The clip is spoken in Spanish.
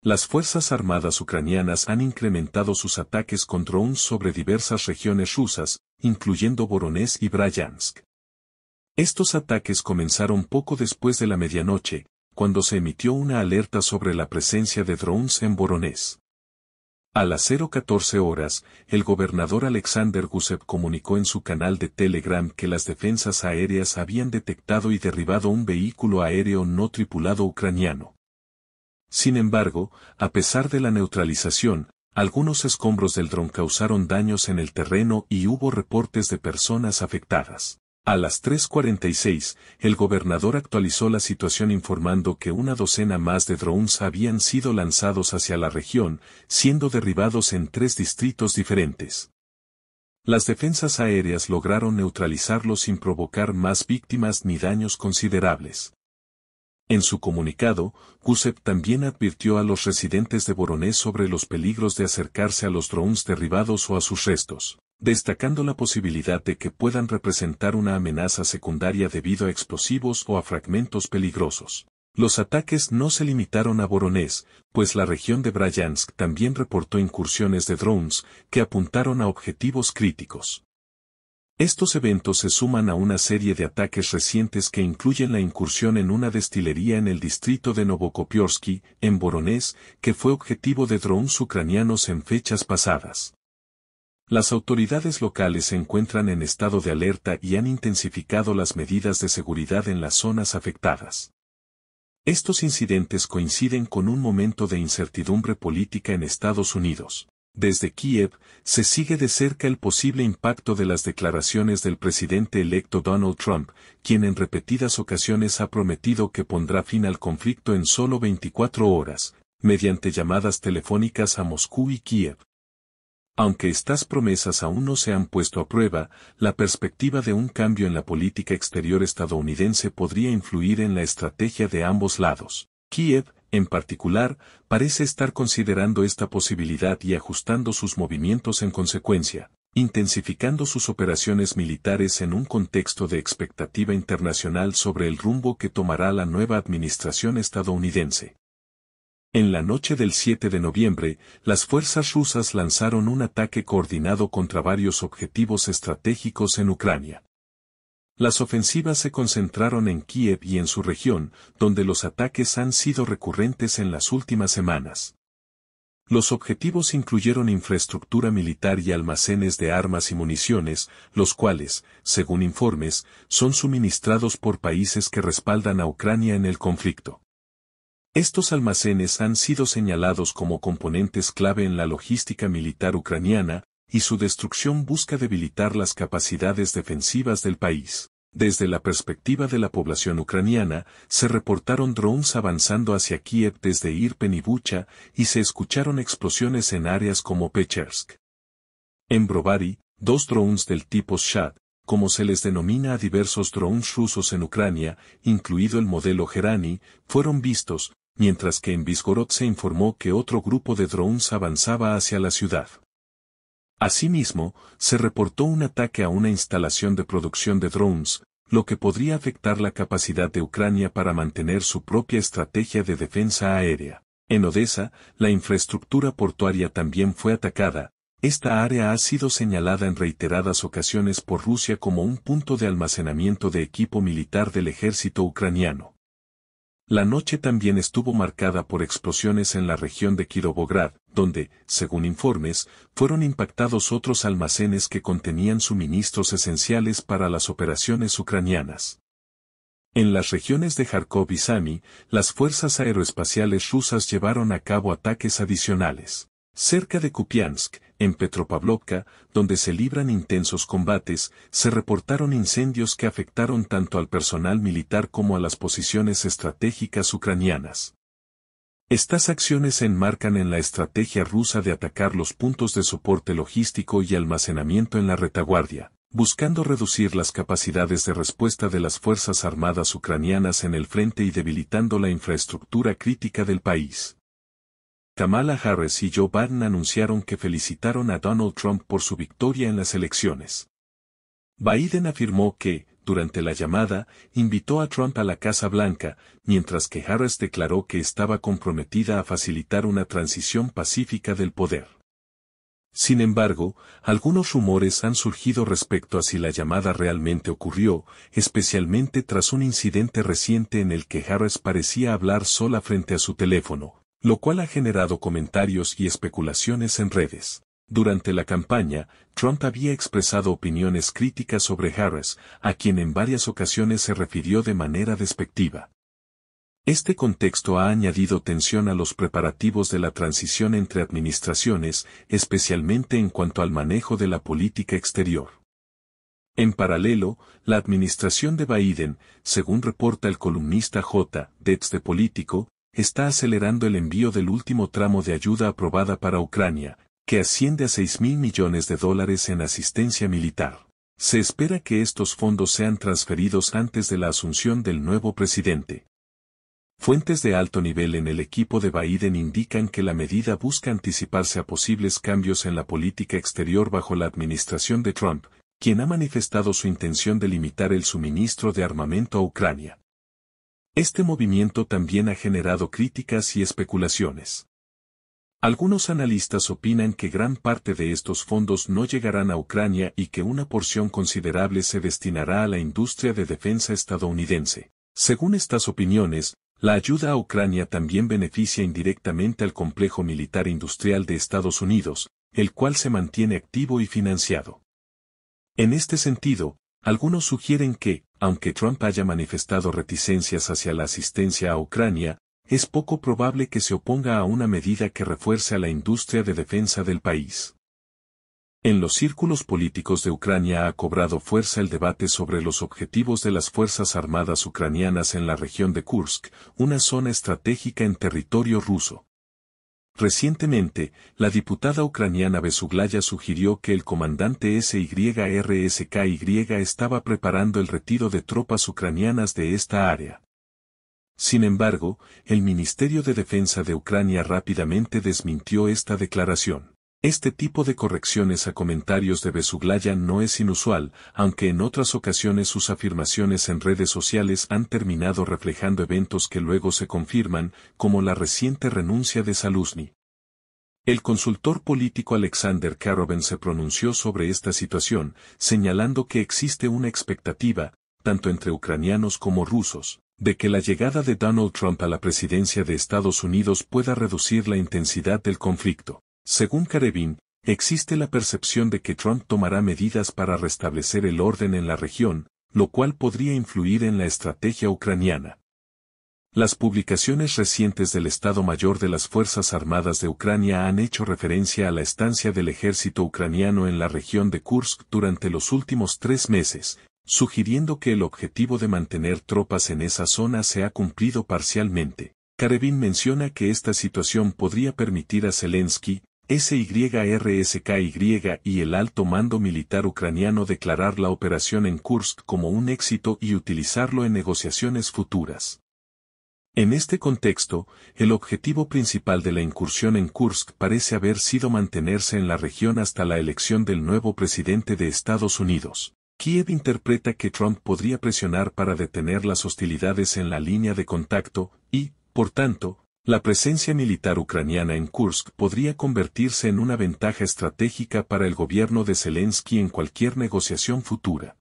Las Fuerzas Armadas ucranianas han incrementado sus ataques con drones sobre diversas regiones rusas, incluyendo Voronezh y Bryansk. Estos ataques comenzaron poco después de la medianoche, cuando se emitió una alerta sobre la presencia de drones en Voronezh. A las 014 horas, el gobernador Alexander Gusev comunicó en su canal de Telegram que las defensas aéreas habían detectado y derribado un vehículo aéreo no tripulado ucraniano. Sin embargo, a pesar de la neutralización, algunos escombros del dron causaron daños en el terreno y hubo reportes de personas afectadas. A las 3.46, el gobernador actualizó la situación informando que una docena más de drones habían sido lanzados hacia la región, siendo derribados en tres distritos diferentes. Las defensas aéreas lograron neutralizarlos sin provocar más víctimas ni daños considerables. En su comunicado, Gusev también advirtió a los residentes de Voronezh sobre los peligros de acercarse a los drones derribados o a sus restos, destacando la posibilidad de que puedan representar una amenaza secundaria debido a explosivos o a fragmentos peligrosos. Los ataques no se limitaron a Voronezh, pues la región de Bryansk también reportó incursiones de drones que apuntaron a objetivos críticos. Estos eventos se suman a una serie de ataques recientes que incluyen la incursión en una destilería en el distrito de Novokopiorsky, en Voronezh, que fue objetivo de drones ucranianos en fechas pasadas. Las autoridades locales se encuentran en estado de alerta y han intensificado las medidas de seguridad en las zonas afectadas. Estos incidentes coinciden con un momento de incertidumbre política en Estados Unidos. Desde Kiev, se sigue de cerca el posible impacto de las declaraciones del presidente electo Donald Trump, quien en repetidas ocasiones ha prometido que pondrá fin al conflicto en solo 24 horas, mediante llamadas telefónicas a Moscú y Kiev. Aunque estas promesas aún no se han puesto a prueba, la perspectiva de un cambio en la política exterior estadounidense podría influir en la estrategia de ambos lados. Kiev, en particular, parece estar considerando esta posibilidad y ajustando sus movimientos en consecuencia, intensificando sus operaciones militares en un contexto de expectativa internacional sobre el rumbo que tomará la nueva administración estadounidense. En la noche del 7 de noviembre, las fuerzas rusas lanzaron un ataque coordinado contra varios objetivos estratégicos en Ucrania. Las ofensivas se concentraron en Kiev y en su región, donde los ataques han sido recurrentes en las últimas semanas. Los objetivos incluyeron infraestructura militar y almacenes de armas y municiones, los cuales, según informes, son suministrados por países que respaldan a Ucrania en el conflicto. Estos almacenes han sido señalados como componentes clave en la logística militar ucraniana, y su destrucción busca debilitar las capacidades defensivas del país. Desde la perspectiva de la población ucraniana, se reportaron drones avanzando hacia Kiev desde Irpen y Bucha, y se escucharon explosiones en áreas como Pechersk. En Brovary, dos drones del tipo Shad, como se les denomina a diversos drones rusos en Ucrania, incluido el modelo Gerani, fueron vistos, mientras que en Visgorod se informó que otro grupo de drones avanzaba hacia la ciudad. Asimismo, se reportó un ataque a una instalación de producción de drones, lo que podría afectar la capacidad de Ucrania para mantener su propia estrategia de defensa aérea. En Odessa, la infraestructura portuaria también fue atacada. Esta área ha sido señalada en reiteradas ocasiones por Rusia como un punto de almacenamiento de equipo militar del ejército ucraniano. La noche también estuvo marcada por explosiones en la región de Kirovograd, donde, según informes, fueron impactados otros almacenes que contenían suministros esenciales para las operaciones ucranianas. En las regiones de Kharkov y Sami, las fuerzas aeroespaciales rusas llevaron a cabo ataques adicionales. Cerca de Kupiansk, en Petropavlovka, donde se libran intensos combates, se reportaron incendios que afectaron tanto al personal militar como a las posiciones estratégicas ucranianas. Estas acciones se enmarcan en la estrategia rusa de atacar los puntos de soporte logístico y almacenamiento en la retaguardia, buscando reducir las capacidades de respuesta de las Fuerzas Armadas ucranianas en el frente y debilitando la infraestructura crítica del país. Kamala Harris y Joe Biden anunciaron que felicitaron a Donald Trump por su victoria en las elecciones. Biden afirmó que, durante la llamada, invitó a Trump a la Casa Blanca, mientras que Harris declaró que estaba comprometida a facilitar una transición pacífica del poder. Sin embargo, algunos rumores han surgido respecto a si la llamada realmente ocurrió, especialmente tras un incidente reciente en el que Harris parecía hablar sola frente a su teléfono, lo cual ha generado comentarios y especulaciones en redes. Durante la campaña, Trump había expresado opiniones críticas sobre Harris, a quien en varias ocasiones se refirió de manera despectiva. Este contexto ha añadido tensión a los preparativos de la transición entre administraciones, especialmente en cuanto al manejo de la política exterior. En paralelo, la administración de Biden, según reporta el columnista J. Detz de Político, está acelerando el envío del último tramo de ayuda aprobada para Ucrania, que asciende a 6 mil millones de dólares en asistencia militar. Se espera que estos fondos sean transferidos antes de la asunción del nuevo presidente. Fuentes de alto nivel en el equipo de Biden indican que la medida busca anticiparse a posibles cambios en la política exterior bajo la administración de Trump, quien ha manifestado su intención de limitar el suministro de armamento a Ucrania. Este movimiento también ha generado críticas y especulaciones. Algunos analistas opinan que gran parte de estos fondos no llegarán a Ucrania y que una porción considerable se destinará a la industria de defensa estadounidense. Según estas opiniones, la ayuda a Ucrania también beneficia indirectamente al complejo militar industrial de Estados Unidos, el cual se mantiene activo y financiado. En este sentido, algunos sugieren que, aunque Trump haya manifestado reticencias hacia la asistencia a Ucrania, es poco probable que se oponga a una medida que refuerce a la industria de defensa del país. En los círculos políticos de Ucrania ha cobrado fuerza el debate sobre los objetivos de las Fuerzas Armadas ucranianas en la región de Kursk, una zona estratégica en territorio ruso. Recientemente, la diputada ucraniana Besuglaya sugirió que el comandante SYRSKY estaba preparando el retiro de tropas ucranianas de esta área. Sin embargo, el Ministerio de Defensa de Ucrania rápidamente desmintió esta declaración. Este tipo de correcciones a comentarios de Besuglaya no es inusual, aunque en otras ocasiones sus afirmaciones en redes sociales han terminado reflejando eventos que luego se confirman, como la reciente renuncia de Saluzny. El consultor político Alexander Karoven se pronunció sobre esta situación, señalando que existe una expectativa, tanto entre ucranianos como rusos, de que la llegada de Donald Trump a la presidencia de Estados Unidos pueda reducir la intensidad del conflicto. Según Karevin, existe la percepción de que Trump tomará medidas para restablecer el orden en la región, lo cual podría influir en la estrategia ucraniana. Las publicaciones recientes del Estado Mayor de las Fuerzas Armadas de Ucrania han hecho referencia a la estancia del ejército ucraniano en la región de Kursk durante los últimos tres meses, sugiriendo que el objetivo de mantener tropas en esa zona se ha cumplido parcialmente. Karevin menciona que esta situación podría permitir a Zelensky, SYRSKY y el alto mando militar ucraniano declarar la operación en Kursk como un éxito y utilizarlo en negociaciones futuras. En este contexto, el objetivo principal de la incursión en Kursk parece haber sido mantenerse en la región hasta la elección del nuevo presidente de Estados Unidos. Kiev interpreta que Trump podría presionar para detener las hostilidades en la línea de contacto y, por tanto, la presencia militar ucraniana en Kursk podría convertirse en una ventaja estratégica para el gobierno de Zelensky en cualquier negociación futura.